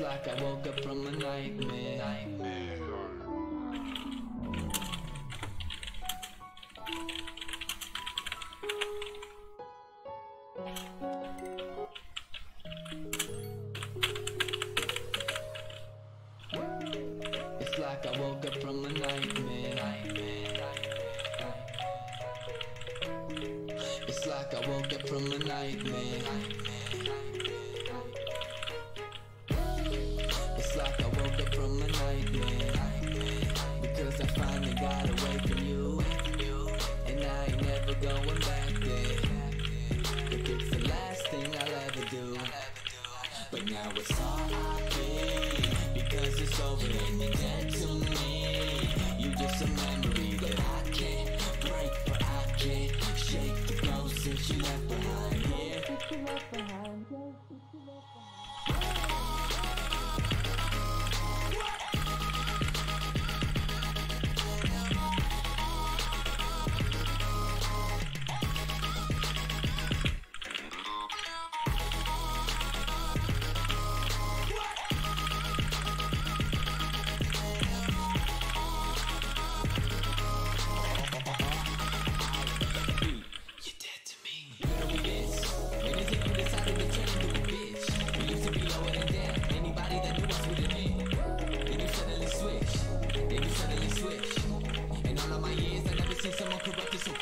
It's like I woke up from a nightmare. It's like I woke up from a nightmare. It's like I woke up from a nightmare. over.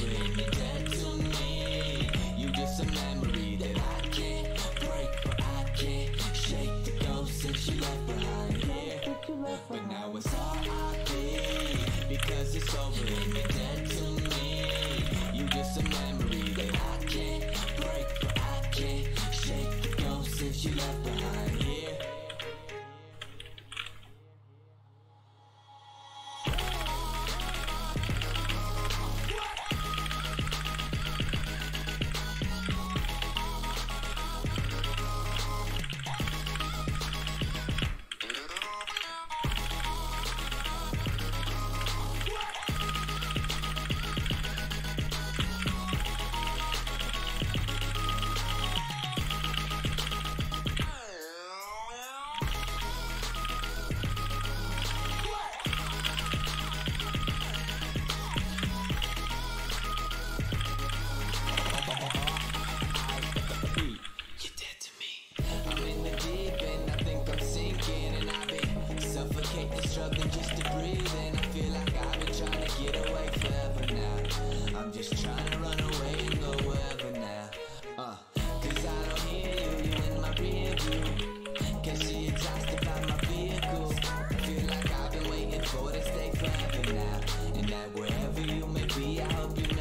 over in the day. be. I hope you